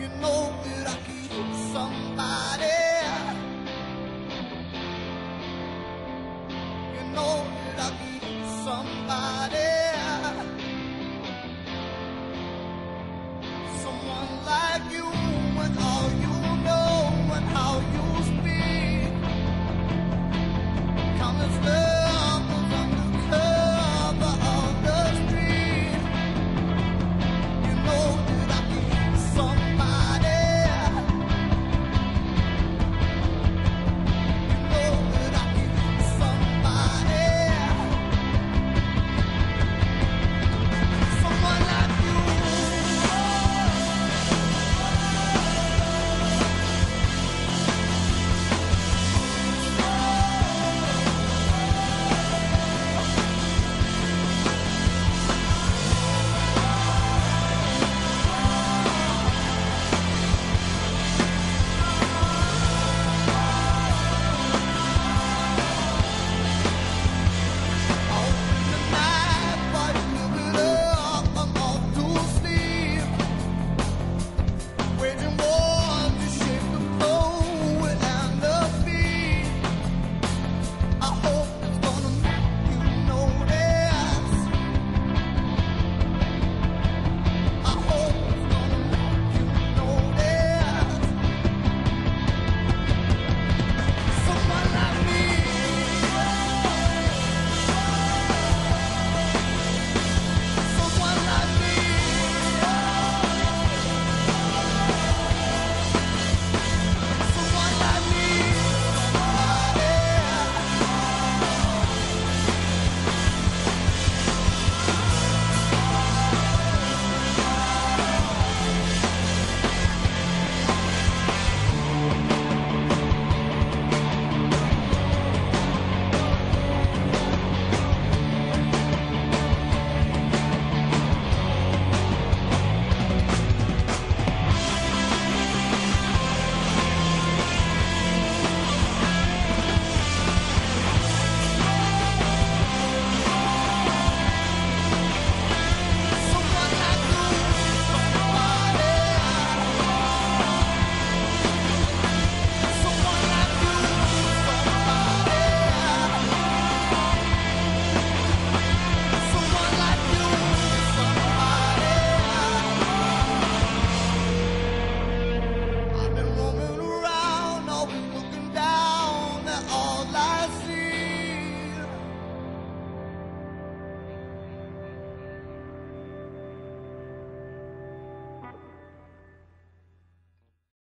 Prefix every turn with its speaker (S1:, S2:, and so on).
S1: You know that I could help somebody. You know that I could help somebody. Someone like you with all